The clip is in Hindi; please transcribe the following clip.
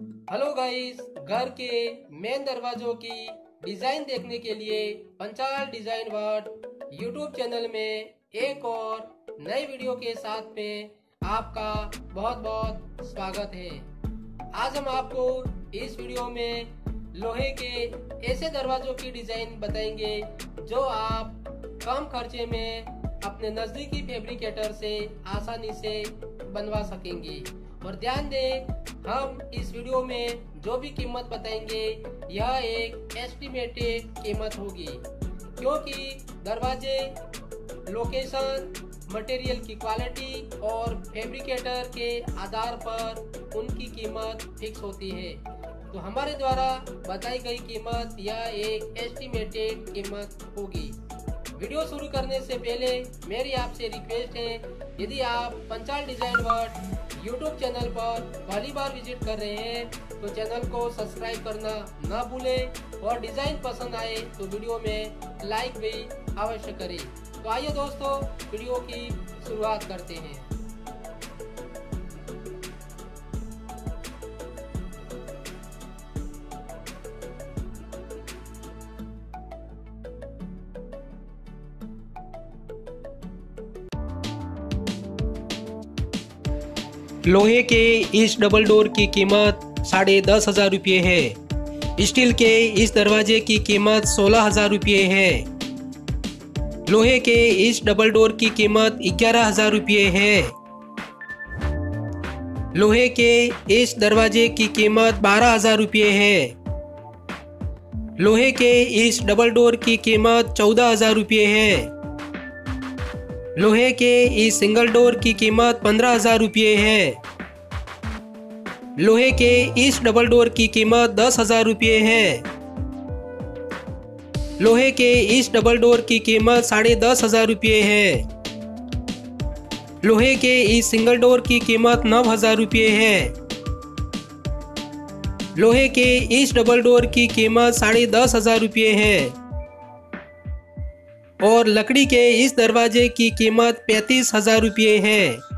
हेलो गाइस, घर के मेन दरवाजों की डिज़ाइन देखने के लिए Panchal design world YouTube channel में एक और नई वीडियो के साथ में आपका बहुत बहुत स्वागत है। आज हम आपको इस वीडियो में लोहे के ऐसे दरवाजों की डिज़ाइन बताएँगे जो आप कम खर्चे में अपने नजदीकी फैब्रिकेटर से आसानी से बनवा सकेंगे। और ध्यान दें हम इस वीडियो में जो भी कीमत बताएँगे, यह एक एस्टिमेटेड कीमत होगी, क्योंकि दरवाजे लोकेशन मटेरियल की क्वालिटी और फैब्रिकेटर के आधार पर उनकी कीमत फिक्स होती है। तो हमारे द्वारा बताई गई कीमत, यह एक एस्टिमेटेड कीमत होगी। वीडियो शुरू करने से पहले मेरी आपसे रिक्वेस्ट है, यदि आप Panchal design world YouTube channel पर पहली बार विज़िट कर रहे हैं तो चैनल को सब्सक्राइब करना ना भूलें और डिज़ाइन पसंद आए तो वीडियो में लाइक भी अवश्य करें। तो आइए दोस्तों वीडियो की शुरुआत करते हैं। लोहे के इस डबल डोर की कीमत साढ़े दस हज़ार रुपये है। स्टील के इस दरवाजे की कीमत सोलह हज़ार रुपये है। लोहे के इस डबल डोर की कीमत ग्यारह हज़ार रुपये है। लोहे के इस दरवाजे की कीमत बारह हज़ार रुपये है। लोहे के इस डबल डोर की कीमत चौदह हज़ार रुपये है। लोहे के इस सिंगल डोर की कीमत पंद्रह हज़ार रुपये है। लोहे के इस डबल डोर की कीमत दस हज़ार रुपये है। लोहे के इस डबल डोर की कीमत साढ़े दस हज़ार रुपये है। लोहे के इस सिंगल डोर की कीमत नौ हज़ार रुपये है। लोहे के इस डबल डोर की कीमत साढ़े दस हज़ार रुपये है। और लकड़ी के इस दरवाजे की कीमत पैंतीस हज़ार रुपये है।